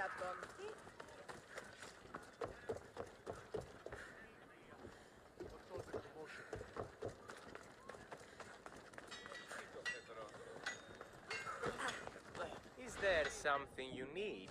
Αδύνατον. Is there something you need?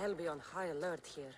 They'll be on high alert here.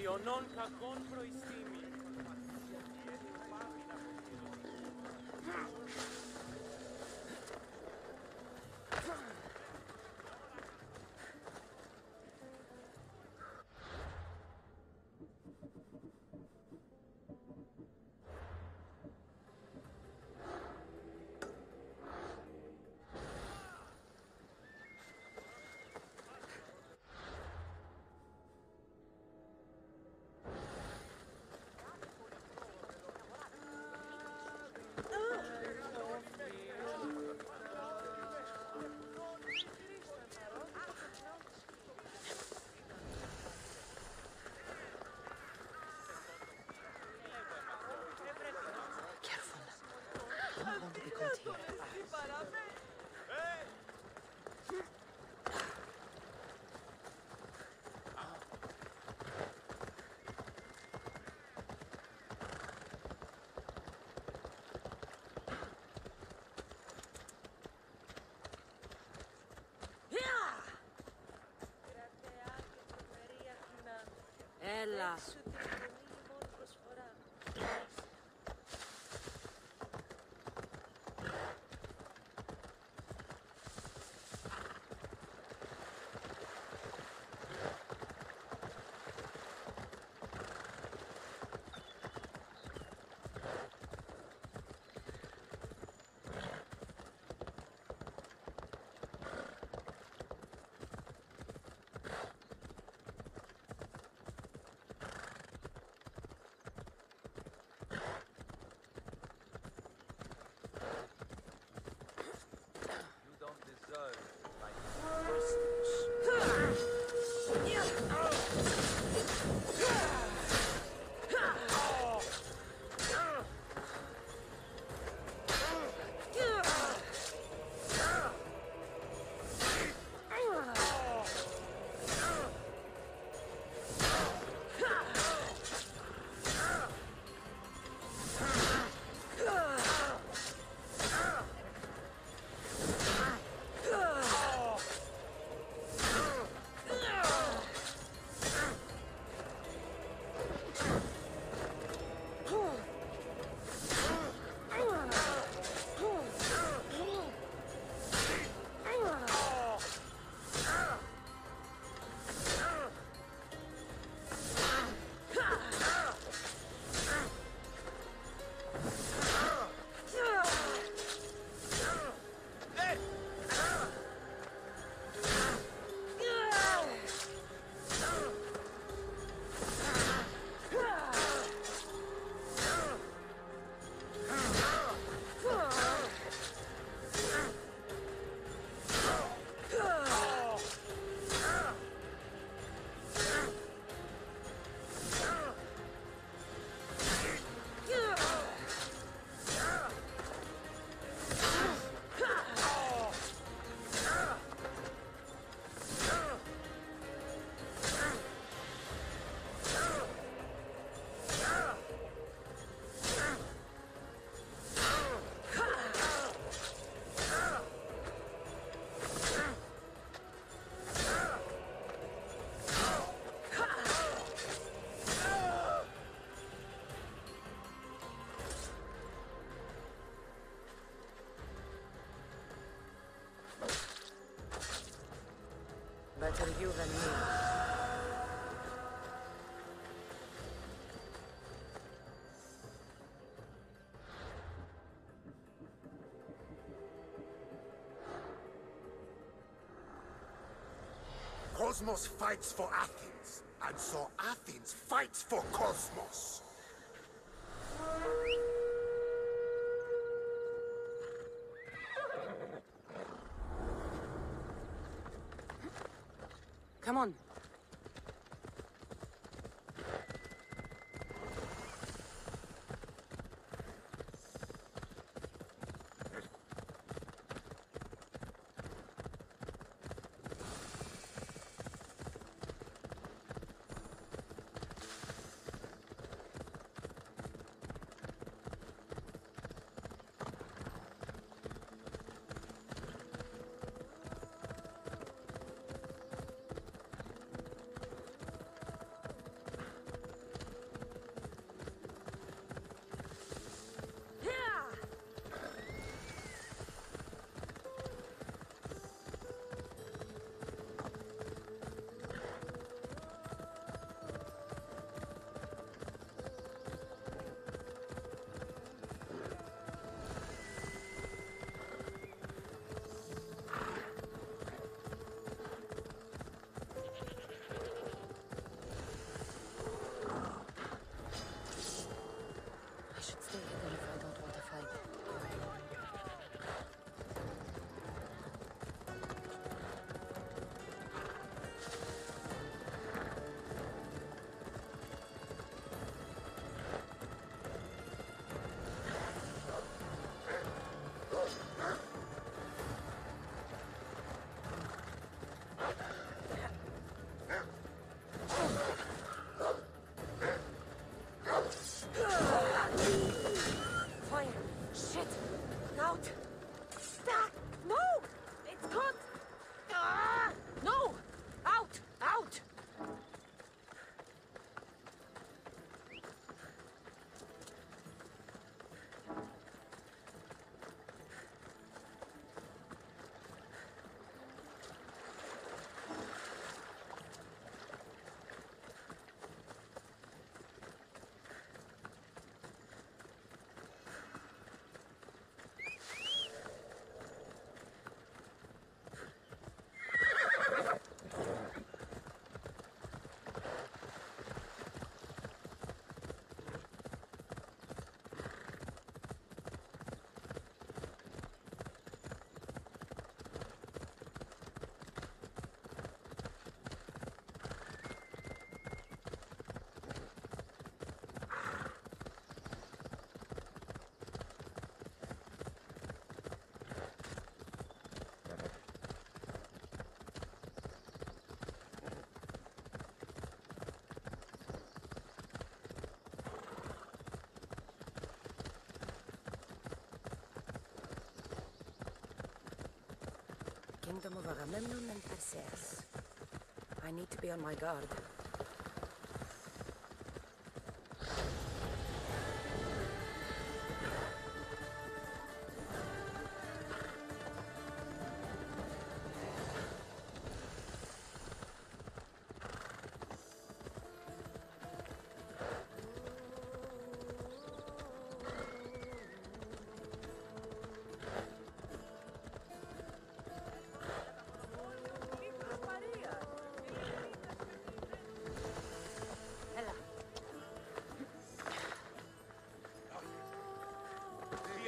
Ionon kakon proistimi. 是的 You me. Kosmos fights for Athens, and so Athens fights for Kosmos. Kingdom of Agamemnon and Perseus. I need to be on my guard.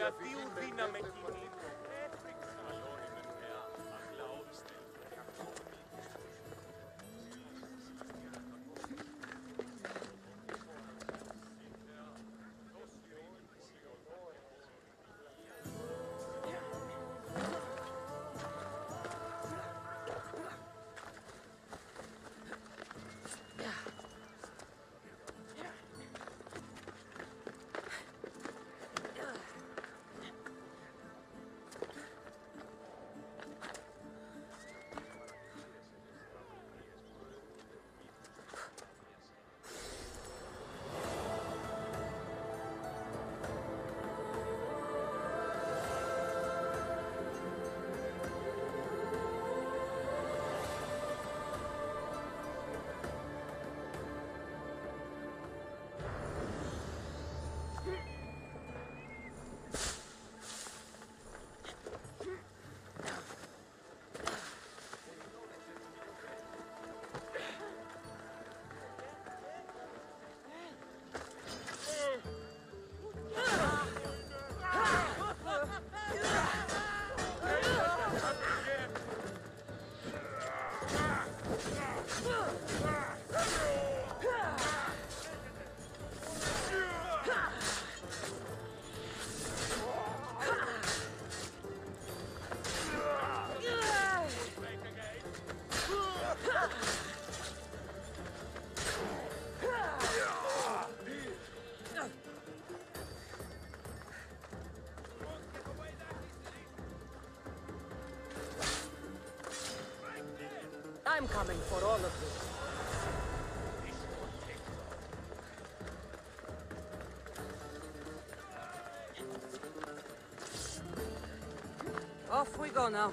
negatiu dinamic. Coming for all of you. Off we go now.